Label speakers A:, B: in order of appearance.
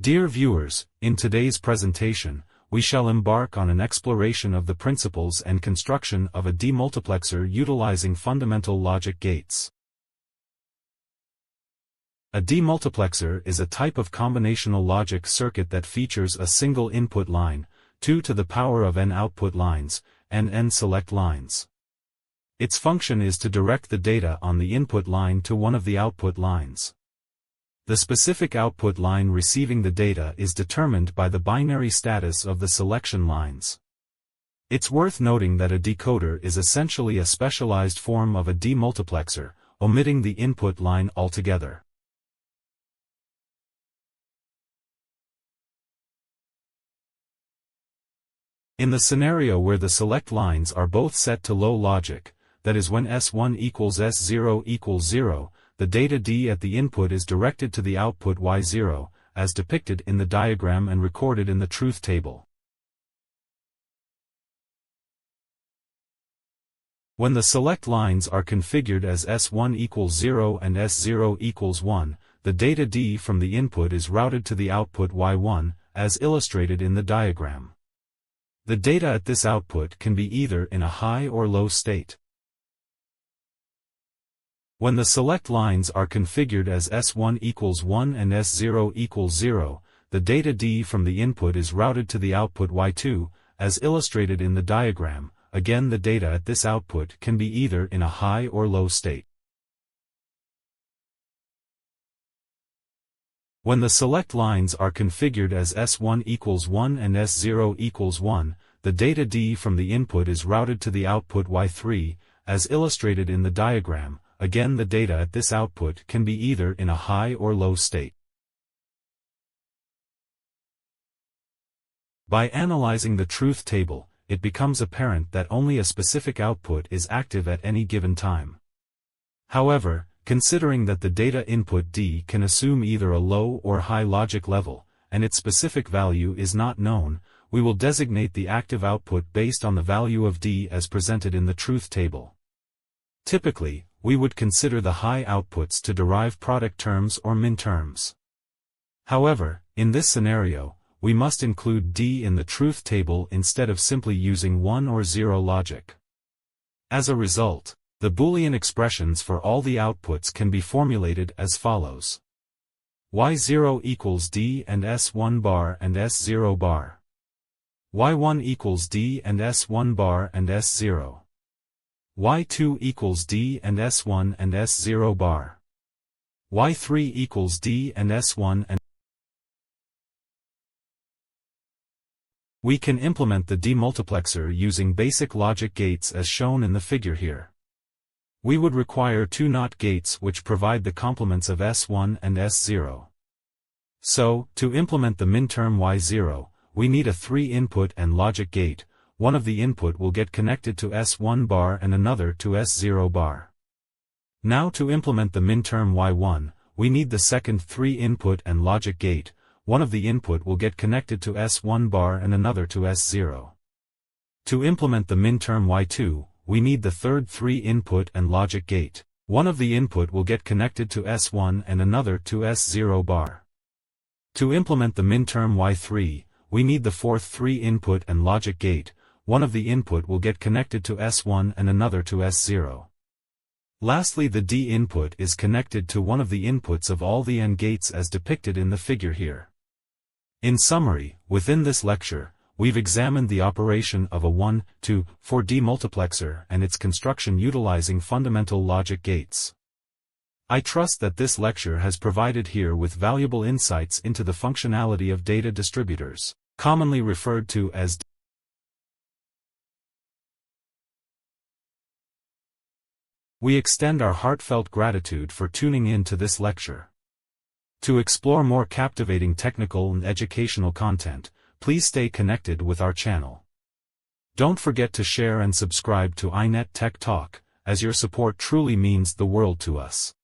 A: Dear viewers, in today's presentation, we shall embark on an exploration of the principles and construction of a demultiplexer utilizing fundamental logic gates. A demultiplexer is a type of combinational logic circuit that features a single input line, 2 to the power of n output lines, and n select lines. Its function is to direct the data on the input line to one of the output lines. The specific output line receiving the data is determined by the binary status of the selection lines. It's worth noting that a decoder is essentially a specialized form of a demultiplexer, omitting the input line altogether. In the scenario where the select lines are both set to low logic, that is when S1 equals S0 equals 0, the data D at the input is directed to the output Y0, as depicted in the diagram and recorded in the truth table. When the select lines are configured as S1 equals 0 and S0 equals 1, the data D from the input is routed to the output Y1, as illustrated in the diagram. The data at this output can be either in a high or low state. When the select lines are configured as S1 equals 1 and S0 equals 0, the data D from the input is routed to the output Y2, as illustrated in the diagram, again the data at this output can be either in a high or low state. When the select lines are configured as S1 equals 1 and S0 equals 1, the data D from the input is routed to the output Y3, as illustrated in the diagram, again the data at this output can be either in a high or low state. By analyzing the truth table, it becomes apparent that only a specific output is active at any given time. However, considering that the data input D can assume either a low or high logic level, and its specific value is not known, we will designate the active output based on the value of D as presented in the truth table. Typically, we would consider the high outputs to derive product terms or min terms. However, in this scenario, we must include D in the truth table instead of simply using 1 or 0 logic. As a result, the Boolean expressions for all the outputs can be formulated as follows. Y0 equals D and S1 bar and S0 bar. Y1 equals D and S1 bar and S0 y2 equals d and s1 and s0 bar. y3 equals d and s1 and We can implement the demultiplexer using basic logic gates as shown in the figure here. We would require two NOT gates which provide the complements of S1 and S0. So, to implement the minterm Y0, we need a 3-input and logic gate, one of the input will get connected to S1 bar and another to S0 bar. Now to implement the minterm Y1, we need the second 3-input and logic gate, one of the input will get connected to S1 bar and another to S0. To implement the minterm Y2, we need the third 3-input and logic gate, one of the input will get connected to S1 and another to S0 bar. To implement the minterm Y3, we need the fourth 3-input and logic gate, one of the input will get connected to S1 and another to S0. Lastly the D input is connected to one of the inputs of all the AND gates as depicted in the figure here. In summary, within this lecture, we've examined the operation of a 1, 2, 4 demultiplexer and its construction utilizing fundamental logic gates. I trust that this lecture has provided here with valuable insights into the functionality of data distributors, commonly referred to as We extend our heartfelt gratitude for tuning in to this lecture. To explore more captivating technical and educational content, please stay connected with our channel. Don't forget to share and subscribe to iNET Techtalk, as your support truly means the world to us.